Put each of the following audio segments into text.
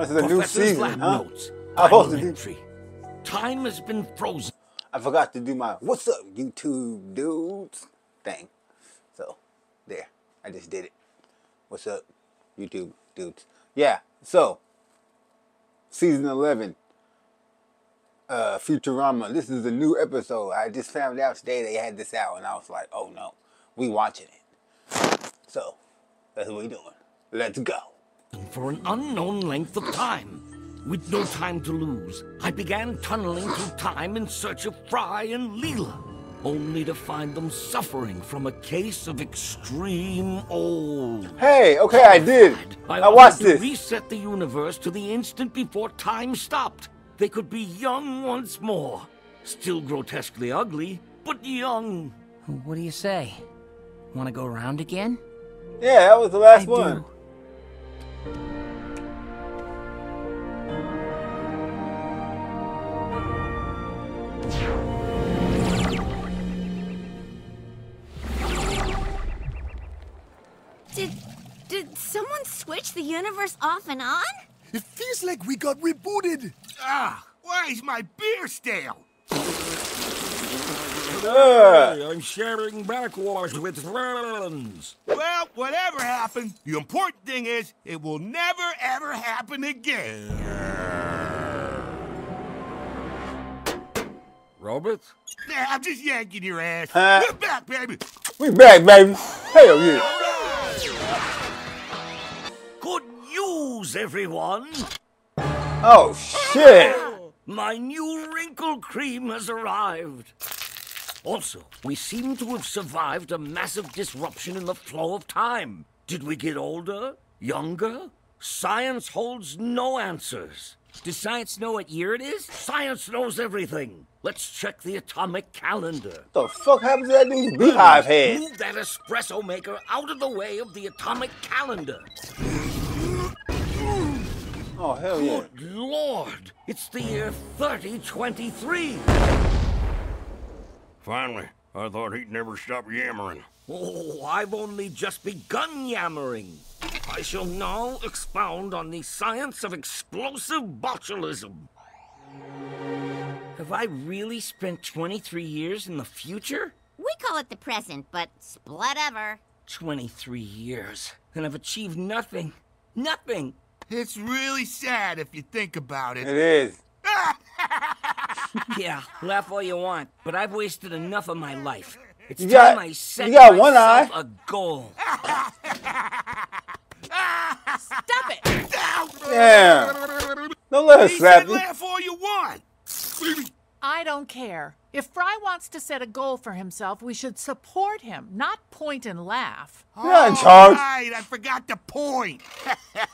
This is a new season, huh? notes. I'm supposed to do- entry. Time has been frozen. I forgot to do my "What's up, YouTube dudes" thing. So, there, I just did it. What's up, YouTube dudes? Yeah. So, season eleven, uh, Futurama. This is a new episode. I just found out today they had this out, and I was like, "Oh no, we watching it." So, that's what we doing. Let's go. For an unknown length of time. With no time to lose, I began tunneling through time in search of Fry and Leela, only to find them suffering from a case of extreme old. Hey, okay, I did. I, I watched wanted to this. reset the universe to the instant before time stopped. They could be young once more. Still grotesquely ugly, but young. What do you say? Want to go around again? Yeah, that was the last I one. do. Did did someone switch the universe off and on? It feels like we got rebooted. Ah, why is my beer stale? Ugh. I'm sharing backwash with friends. Well, whatever happened, the important thing is it will never ever happen again. Robert? Nah, I'm just yanking your ass. Huh? We're back, baby. We back, baby. Hell oh, yeah. Good news, everyone! Oh shit. My new wrinkle cream has arrived. Also, we seem to have survived a massive disruption in the flow of time. Did we get older? Younger? Science holds no answers. Does science know what year it is? Science knows everything. Let's check the atomic calendar. What the fuck happened to that dude's beehive head? Move that espresso maker out of the way of the atomic calendar. Oh hell yeah. Good lord! It's the year 3023. Finally, I thought he'd never stop yammering. Oh, I've only just begun yammering. I shall now expound on the science of explosive botulism. Have I really spent 23 years in the future? We call it the present, but whatever. 23 years. And I've achieved nothing. Nothing. It's really sad if you think about It it. is. Yeah, laugh all you want, but I've wasted enough of my life. It's You time got- I set you got one eye. a goal. Stop it! Damn. Don't let her slap you. laugh all you want. I don't care. If Fry wants to set a goal for himself, we should support him, not point and laugh. You're not in charge. Right, I forgot the point.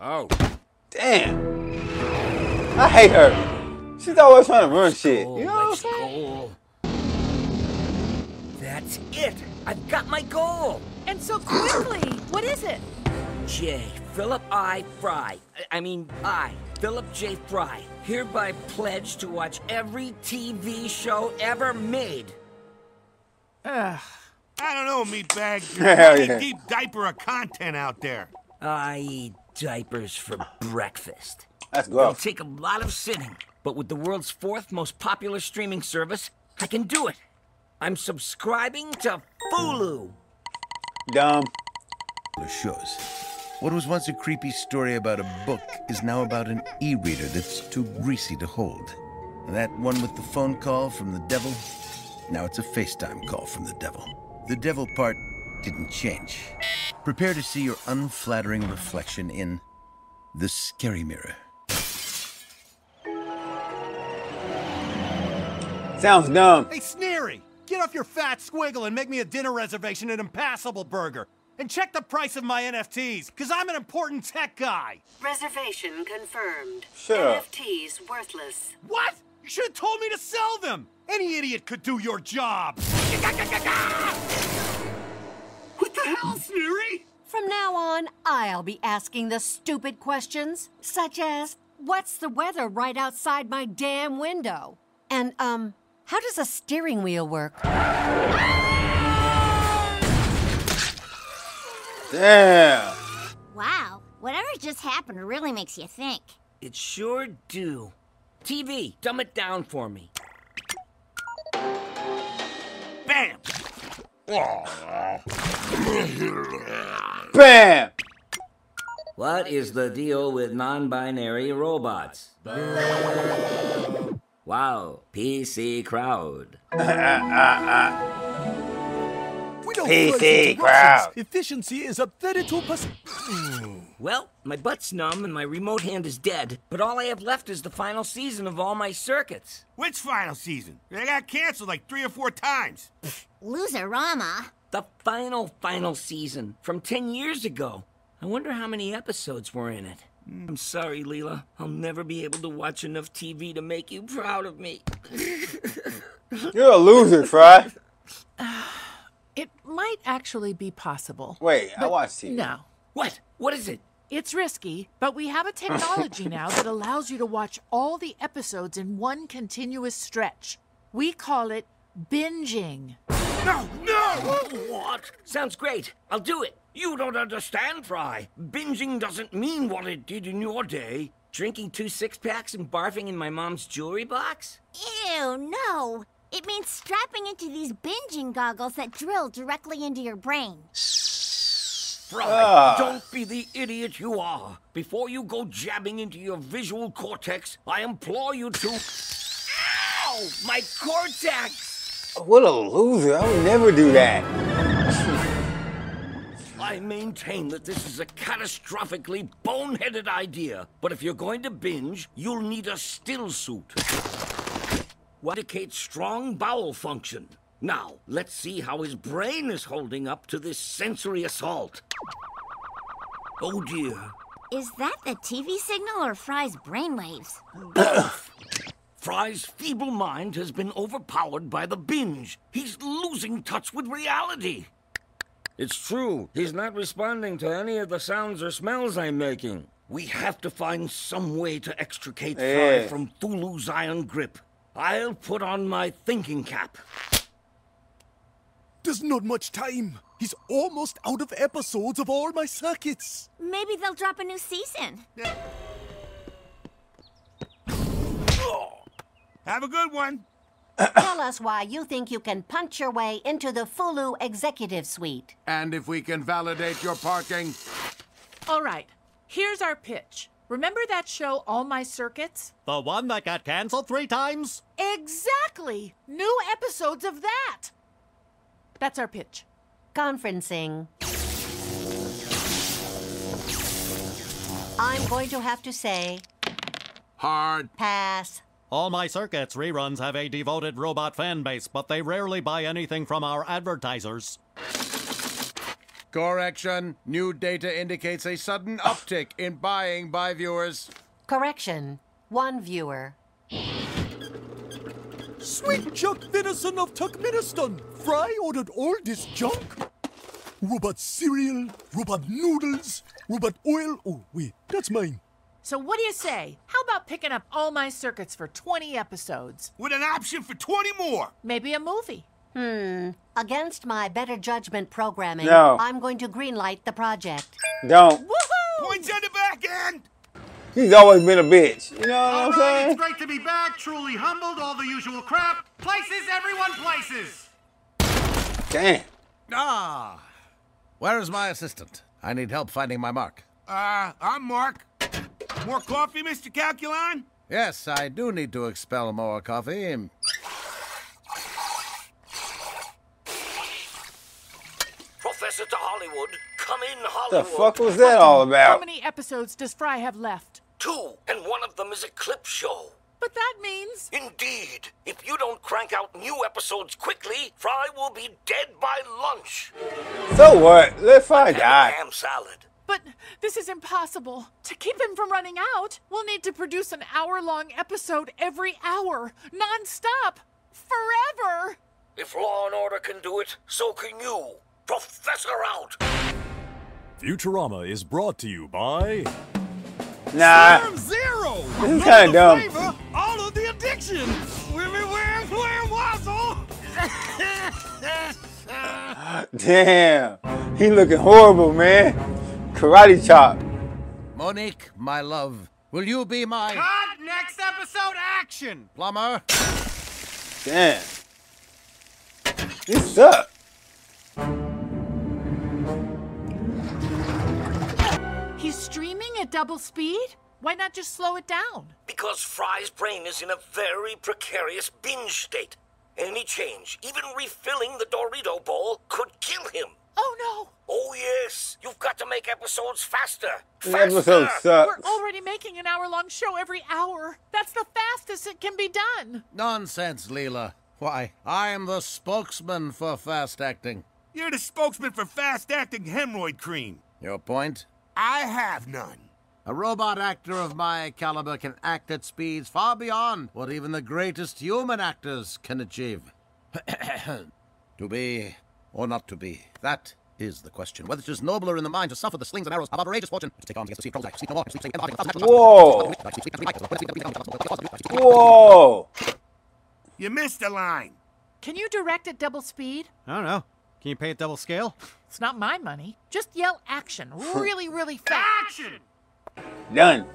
Ow. Oh, Damn. I hate her. She's always trying to run shit. Goal, You know what I'm saying? goal. That's it. I've got my goal. And so quickly! What is it? J. Philip I. Fry. I- I mean, I, Philip J. Fry, hereby pledge to watch every TV show ever made. Ugh. I don't know, meatbag. Hell There's yeah. deep diaper of content out there. I eat diapers for breakfast. That's It'll take a lot of sitting, but with the world's fourth most popular streaming service, I can do it. I'm subscribing to Hulu. Dumb. shows. What was once a creepy story about a book is now about an e-reader that's too greasy to hold. That one with the phone call from the devil, now it's a FaceTime call from the devil. The devil part didn't change. Prepare to see your unflattering reflection in the scary mirror. Sounds dumb. Hey, Sneery, get off your fat squiggle and make me a dinner reservation at Impassable Burger. And check the price of my NFTs, because I'm an important tech guy. Reservation confirmed. Shut up. NFTs worthless. What? You should have told me to sell them. Any idiot could do your job. What the hell, Sneery? From now on, I'll be asking the stupid questions, such as, what's the weather right outside my damn window? And, um, how does a steering wheel work? Damn. Wow, Whatever just happened really makes you think. It sure do. TV, dumb it down for me. Bam! Bam! What is the deal with non-binary robots? Wow, PC crowd. We don't PC crowd. Efficiency is up 32%. Well, my butt's numb and my remote hand is dead, but all I have left is the final season of all my circuits. Which final season? They got canceled like three or four times. Loserama. The final, final season from 10 years ago. I wonder how many episodes were in it. Hmm. I'm sorry, Leela. I'll never be able to watch enough TV to make you proud of me. You're a loser, Fry. It might actually be possible. Wait, I but watched TV. No. What? What is it? It's risky, but we have a technology now that allows you to watch all the episodes in one continuous stretch. We call it binging. No, no! What? Sounds great. I'll do it. You don't understand, Fry. Binging doesn't mean what it did in your day. Drinking two six packs and barfing in my mom's jewelry box? Ew, no. It means strapping into these binging goggles that drill directly into your brain. Fry, Ah. don't be the idiot you are. Before you go jabbing into your visual cortex, I implore you to. Ow! My cortex! What a loser. I would never do that. I maintain that this is a catastrophically boneheaded idea, but if you're going to binge, you'll need a still suit. What indicates strong bowel function. Now, let's see how his brain is holding up to this sensory assault. Oh dear. Is that the TV signal or Fry's brainwaves? Fry's feeble mind has been overpowered by the binge. He's losing touch with reality. It's true. He's not responding to any of the sounds or smells I'm making. We have to find some way to extricate Fry eh. from Hulu's iron grip. I'll put on my thinking cap. There's not much time. He's almost out of episodes of all my circuits. Maybe they'll drop a new season. Have a good one. Tell us why you think you can punch your way into the Hulu executive suite. And if we can validate your parking. All right, here's our pitch. Remember that show, All My Circuits? The one that got canceled three times? Exactly! New episodes of that! That's our pitch. Conferencing. I'm going to have to say Hard. pass. All my circuits reruns have a devoted robot fan base, but they rarely buy anything from our advertisers. Correction. New data indicates a sudden uptick in buying by viewers. Correction. One viewer. Sweet Chuck venison of Turkmenistan. Fry ordered all this junk. Robot cereal, robot noodles, robot oil. Oh, wait, that's mine. So, what do you say? How about picking up All My Circuits for 20 episodes? With an option for 20 more. Maybe a movie. Hmm. Against my better judgment programming, No. I'm going to greenlight the project. Don't. Woohoo! Points on the back end. He's always been a bitch. You know what I'm All right, saying? it's great to be back. Truly humbled. All the usual crap. Places, everyone places. Damn. Ah! Where is my assistant? I need help finding my mark. Uh, I'm Mark. More coffee, Mr. Calculon? Yes, I do need to expel more coffee. Professor to Hollywood, come in Hollywood. The fuck was that all about? How many episodes does Fry have left? Two, and one of them is a clip show. But that means. Indeed, if you don't crank out new episodes quickly, Fry will be dead by lunch. So what? Let Fry Have a die. ham salad. But this is impossible. To keep him from running out, we'll need to produce an hour long episode every hour, non stop, forever. If Law and Order can do it, so can you. Professor out. Futurama is brought to you by Nah. Zero. This is kinda dumb. Flavor, all of the addiction. Women wearing wearing wazzle. Damn. He looking horrible, man. Karate chop. Monique, my love, will you be my Cut! Next episode, action! plumber? Damn. This sucks. He's streaming at double speed? Why not just slow it down? Because Fry's brain is in a very precarious binge state. Any change, even refilling the Dorito bowl, could kill him. Oh no! Oh, yes. You've got to make episodes faster. This Faster. episode sucks. We're already making an hour long show every hour. That's the fastest it can be done. Nonsense, Leela. Why, I am the spokesman for fast acting. You're the spokesman for fast acting hemorrhoid cream. Your point? I have none. A robot actor of my caliber can act at speeds far beyond what even the greatest human actors can achieve. to be or not to be, that is the question. Whether it is nobler in the mind to suffer the slings and arrows of outrageous fortune, to take arms against the sea trolls, sleep no more, sleep, sleep, Whoa. Whoa. You missed a line. Can you direct at double speed? I don't know. Can you pay at double scale? It's not my money. Just yell action really, really fast. Action! Done.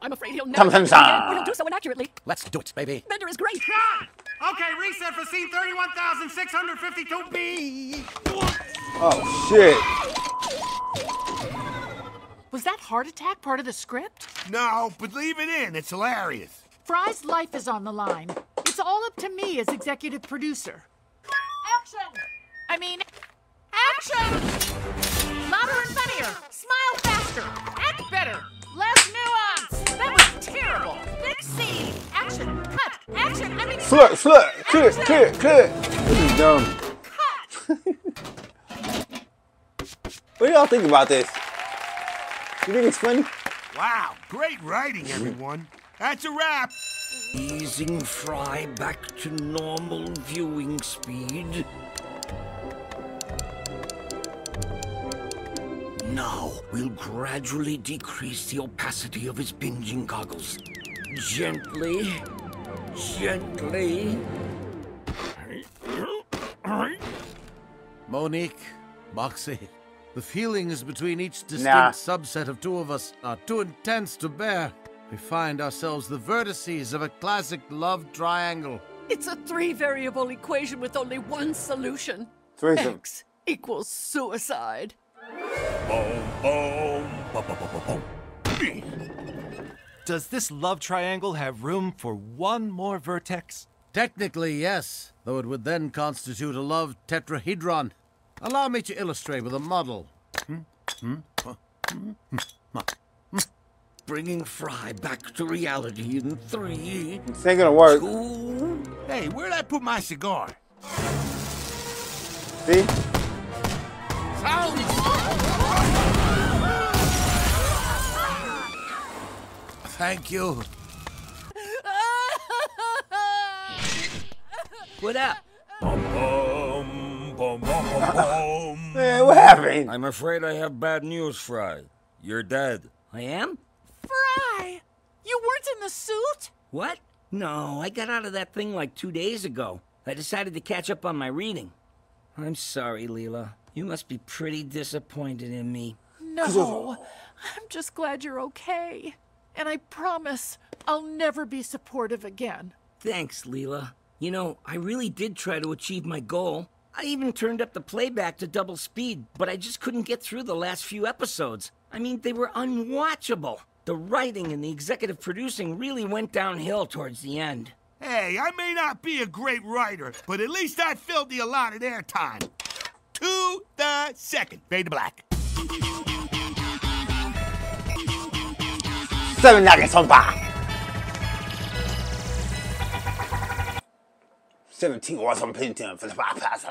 I'm afraid he'll never come, do son. or he'll do so inaccurately. Let's do it, baby. Bender is great. Shot! Okay, reset for scene 31,652B. Oh shit. Was that heart attack part of the script? No, but leave it in. It's hilarious. Fry's life is on the line. It's all up to me as executive producer. Action! I mean, action! Louder and funnier. Smile faster. Act better. Less nuance. That was terrible. Next scene. Action. Cut. Action. I mean, Slut, slut. Clear, clear, clear. This is dumb. Cut! What do y'all think about this? You think it's funny? Wow, great writing, everyone. That's a wrap. Easing Fry back to normal viewing speed. Now we'll gradually decrease the opacity of his binging goggles. Gently, gently. Monique, Moxie, the feelings between each distinct Nah. subset of two of us are too intense to bear. We find ourselves the vertices of a classic love triangle. It's a three variable equation with only one solution Threesome. X equals suicide. Does this love triangle have room for one more vertex? Technically, yes, though it would then constitute a love tetrahedron. Allow me to illustrate with a model. Hmm? Hmm? Hmm? Bringing Fry back to reality in three, This ain't gonna work. two, Hey, where'd I put my cigar? See? Thank you. What up? Man, what happened? I'm afraid I have bad news, Fry. You're dead. I am? Fry! You weren't in the suit? What? No, I got out of that thing like two days ago. I decided to catch up on my reading. I'm sorry, Leela. You must be pretty disappointed in me. No. I'm just glad you're okay. And I promise I'll never be supportive again. Thanks, Leela. You know, I really did try to achieve my goal. I even turned up the playback to double speed, but I just couldn't get through the last few episodes. I mean, they were unwatchable. The writing and the executive producing really went downhill towards the end. Hey, I may not be a great writer, but at least I filled the allotted airtime. To the second. Fade to black. Seven nuggets on bar. 17 was on Pentium for the bypass.